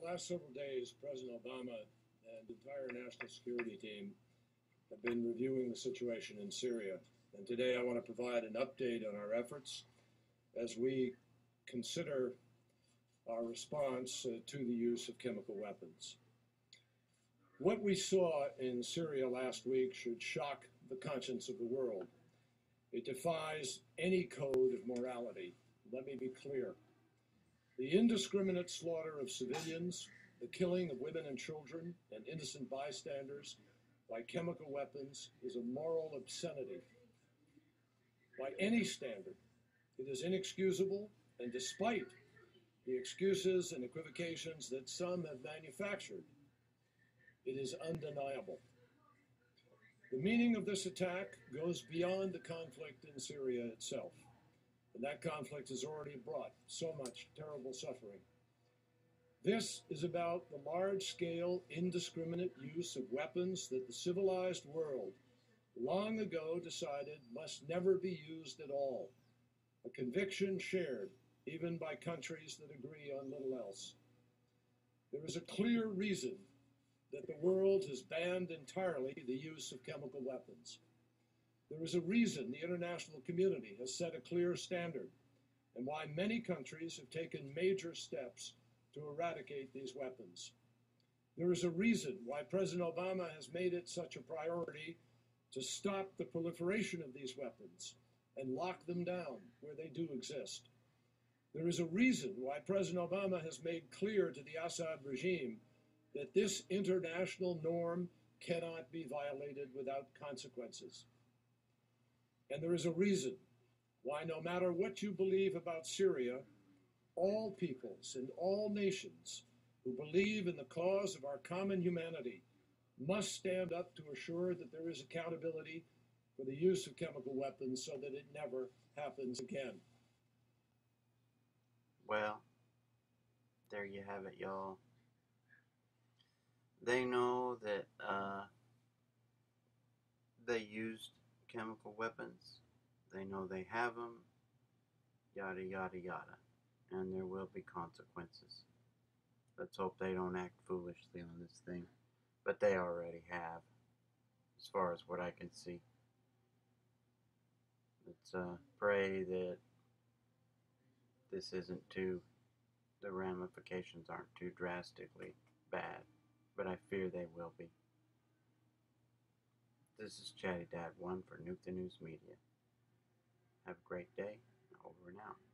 the last several days, President Obama and the entire national security team have been reviewing the situation in Syria. And today I want to provide an update on our efforts as we consider our response uh, to the use of chemical weapons. What we saw in Syria last week should shock the conscience of the world. It defies any code of morality. Let me be clear. The indiscriminate slaughter of civilians, the killing of women and children and innocent bystanders by chemical weapons is a moral obscenity. By any standard, it is inexcusable, and despite the excuses and equivocations that some have manufactured, it is undeniable. The meaning of this attack goes beyond the conflict in Syria itself. And that conflict has already brought so much terrible suffering. This is about the large scale, indiscriminate use of weapons that the civilized world long ago decided must never be used at all, a conviction shared even by countries that agree on little else. There is a clear reason that the world has banned entirely the use of chemical weapons. There is a reason the international community has set a clear standard and why many countries have taken major steps to eradicate these weapons. There is a reason why President Obama has made it such a priority to stop the proliferation of these weapons and lock them down where they do exist. There is a reason why President Obama has made clear to the Assad regime that this international norm cannot be violated without consequences. And there is a reason why, no matter what you believe about Syria, all peoples and all nations who believe in the cause of our common humanity must stand up to assure that there is accountability for the use of chemical weapons so that it never happens again. Well, there you have it, y'all. They know that uh, they used chemical weapons. They know they have them. Yada, yada, yada. And there will be consequences. Let's hope they don't act foolishly on this thing. But they already have, as far as what I can see. Let's uh, pray that this isn't too, the ramifications aren't too drastically bad. But I fear they will be. This is Chatty Dad 1 for Nuke the News Media. Have a great day. Over and out.